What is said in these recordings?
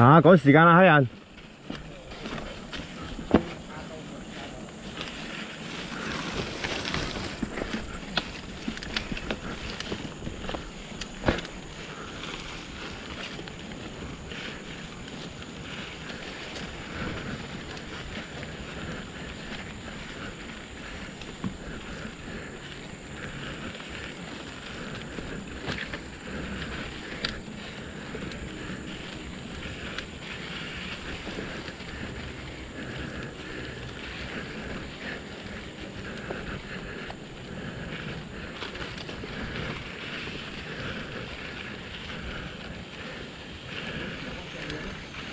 嚇趕時間啦，黑人。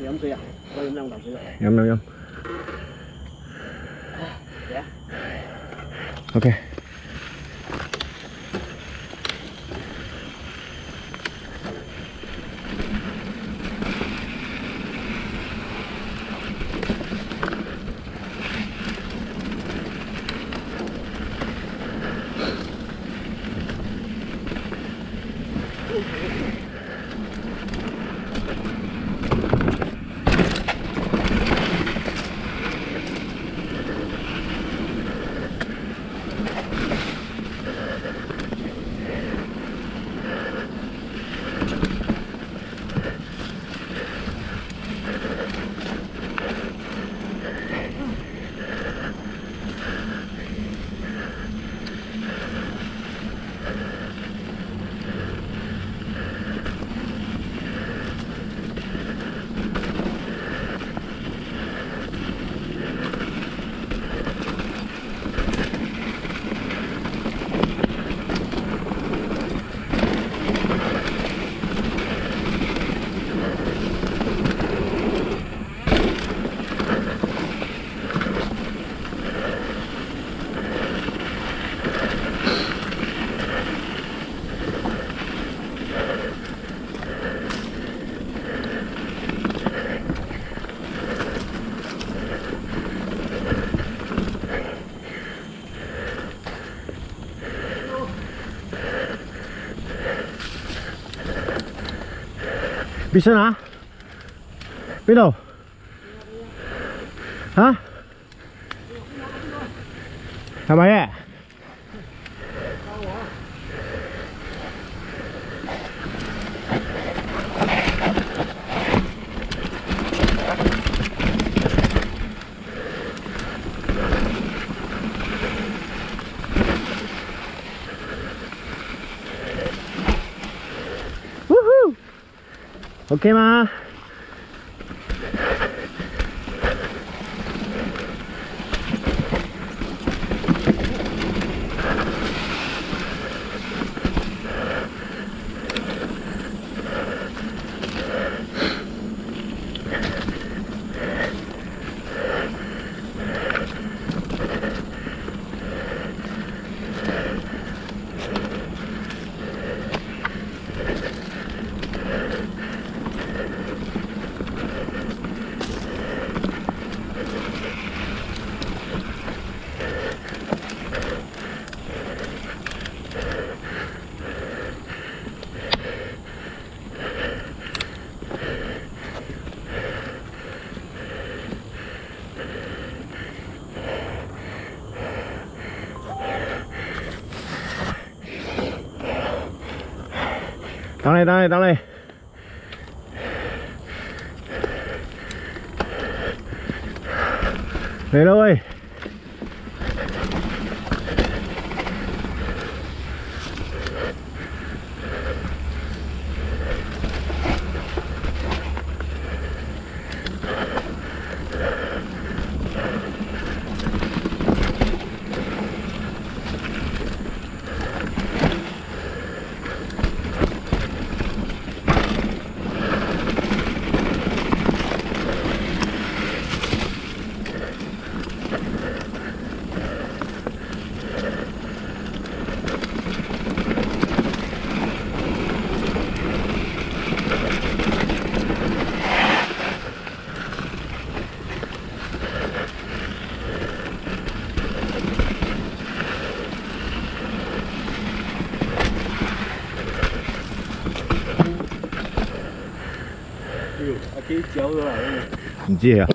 nhóm gì ạ năm đồng gì ạ nhóm năm nhóm ok. Bị sơn nào, Bên đâu, Hả? Hả mày ạ? À? ஓகேமா đằng này đằng này đằng này. Đấy đâu ơi? 你借了，呀。